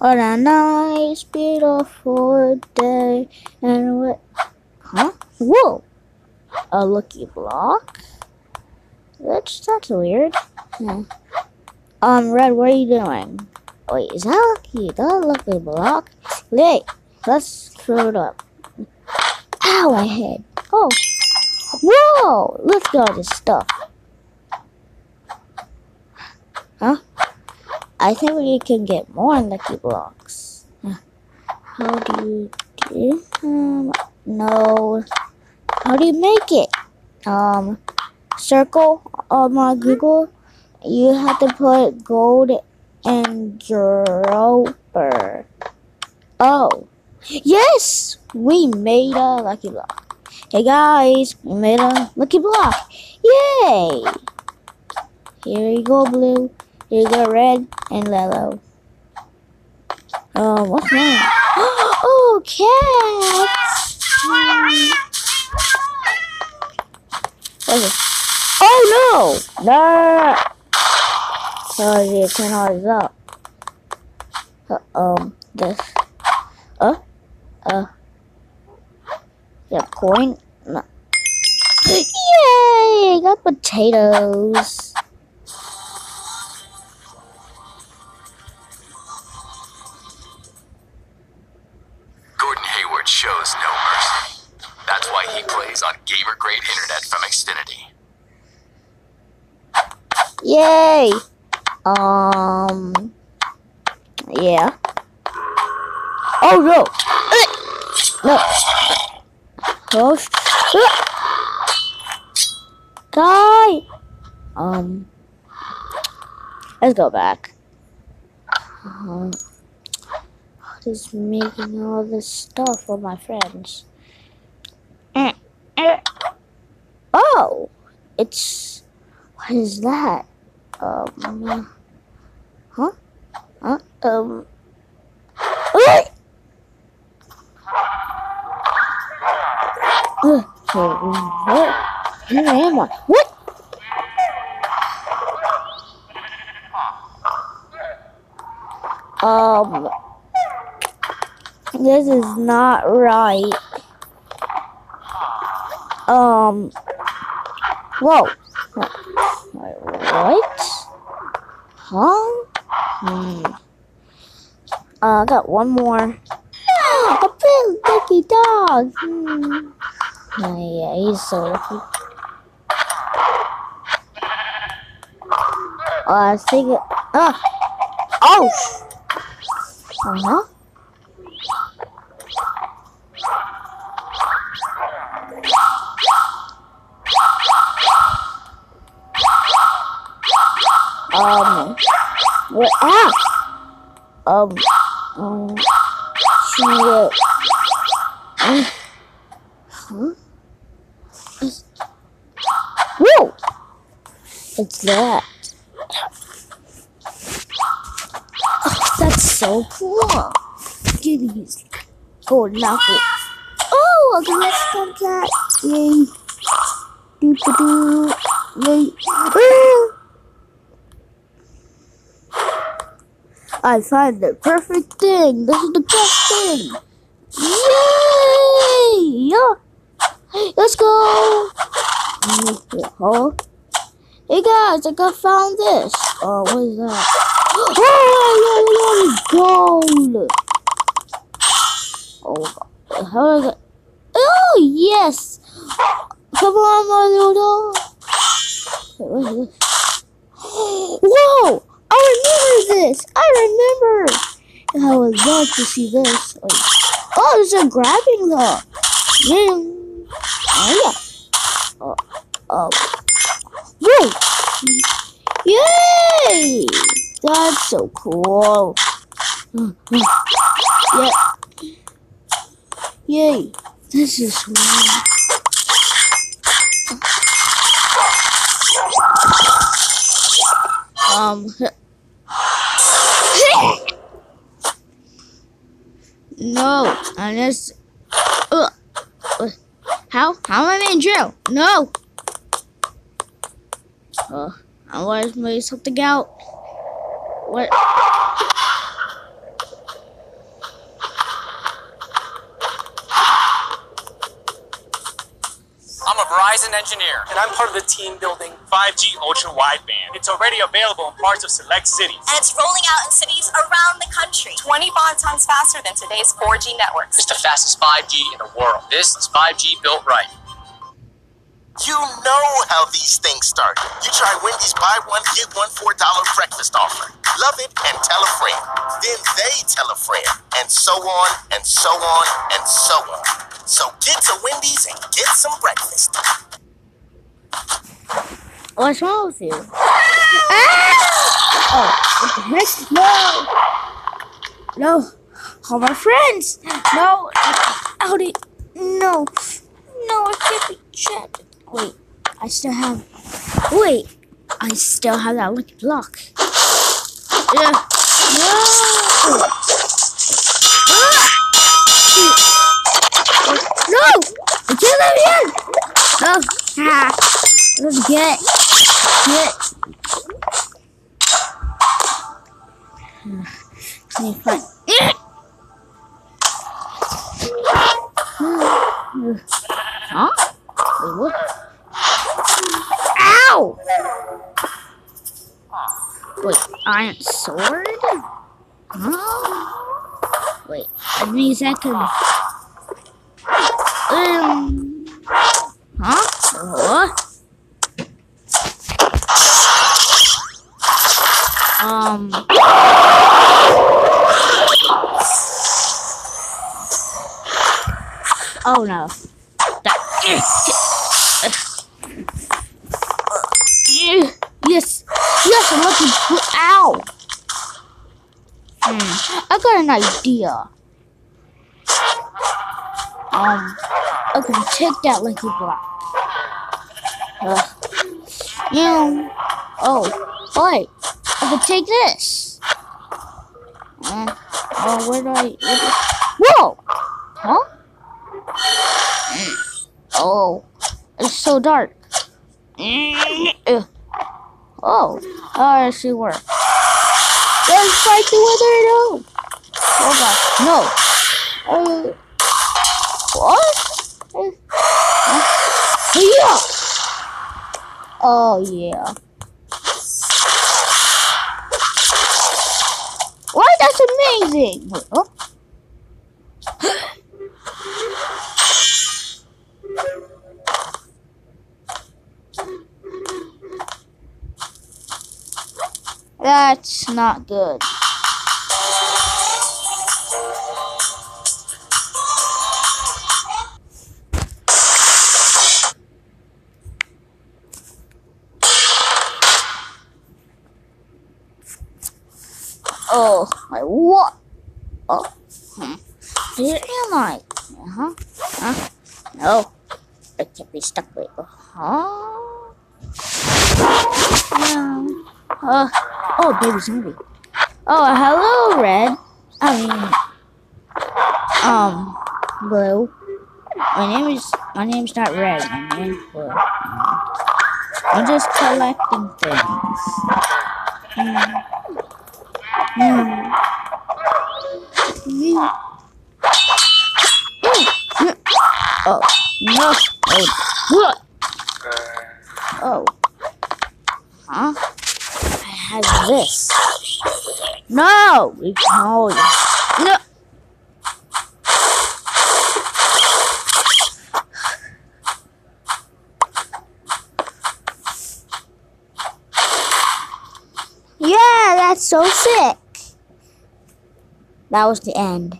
On a nice, beautiful day, and what? Huh? Whoa! A lucky block? That's that's weird. Hmm. Um, Red, what are you doing? Wait, is that lucky? That lucky block? Wait, let's throw it up. Ow, my head. Oh. Whoa! Let's all this stuff. Huh? I think we can get more lucky blocks. How do you do? Um, no. How do you make it? Um, circle on my Google. You have to put gold and dropper. Oh, yes! We made a lucky block. Hey guys, we made a lucky block. Yay! Here you go, blue. Here you go, red and yellow. Oh, what's that? Oh, cats! It? Oh no! No! Sorry, you turn all up. Uh, um, this. Uh, uh. Yeah, coin. No. Yay! Got potatoes. Xfinity. Yay! Um. Yeah. Oh no! No. Oh. sh- Die! Um. Let's go back. Um, just making all this stuff for my friends. Eh, eh. Oh! It's. What is that? Um. Huh? Huh? Um. What? Where am I? What? Um. This is not right. Um. Whoa. Wait, what? Huh? Hmm. Uh, I got one more. A big lucky dog. Hmm. Oh, yeah, he's so lucky. Uh, I think. It, ah. Oh. Uh huh. Um. What? Ah. Um. Um. She. Uh, um, huh? Whoa! It's that. Oh, that's so cool. Goodies. Golden apple. Oh, a glass from that. Yay. Doo-ba-doo. Yay. Ah! I find the perfect thing. This is the best thing. Yay! Yeah. Let's go. Huh? Hey guys, I got found this. Oh, what is that? Oh, gold. Oh, how do I get? Oh, yes. Come on, my little. Wait? Whoa! I remember this. I remember. I would love to see this. Oh, there's a grabbing hook. Man. Oh yeah. Oh, oh. Whoa! Yay! That's so cool. Yeah. Yay! This is sweet. Um. No, I just. Ugh. How? How am I in jail? No. Uh, I want to something out. What? is an engineer. And I'm part of the team building 5G ultra wideband. It's already available in parts of select cities. And it's rolling out in cities around the country. 25 times faster than today's 4G networks. It's the fastest 5G in the world. This is 5G built right. You know how these things start. You try Wendy's buy one, get one $4 breakfast offer. Love it and tell a friend. Then they tell a friend. And so on and so on and so on. So get to Wendy's and get some breakfast. What's wrong with you? Ah! Oh, what the heck? No! No! All my friends! No! Audi! No! No, I can't be trapped. Wait, I still have. Wait, I still have that lucky block. Yeah. No! Ah! No! I can't let me in! No! Ah! Let's get get. Let me find. Huh? What? Ow! Wait, iron sword? Huh? Wait, that means I can. Um. Huh? Um. Oh no. That. Yes. Yes, I'm looking for. Ow. Hmm. I got an idea. Um. Can take that lucky block. Uh, yeah. Oh. Wait. I can take this. Uh, oh, where do I? Where do, whoa! Huh? Oh, it's so dark. Oh, oh, I see where. There's fight the weather no. Oh god, no. Uh, what? Yeah. Oh yeah. What? That's amazing. Oh. That's not good. Oh, my what? Oh, hmm. Where am I? Uh huh. Huh? No, I can't be stuck with. Uh huh. No. Uh. Oh, baby zombie. Oh, hello, Red. I mean, um, Blue. My name is my name's not Red. My name's Blue. I'm just collecting things. Mm. Mm. Oh no! Oh what? Oh. Huh? I have this. No! No! No! Yeah, that's so sick. That was the end.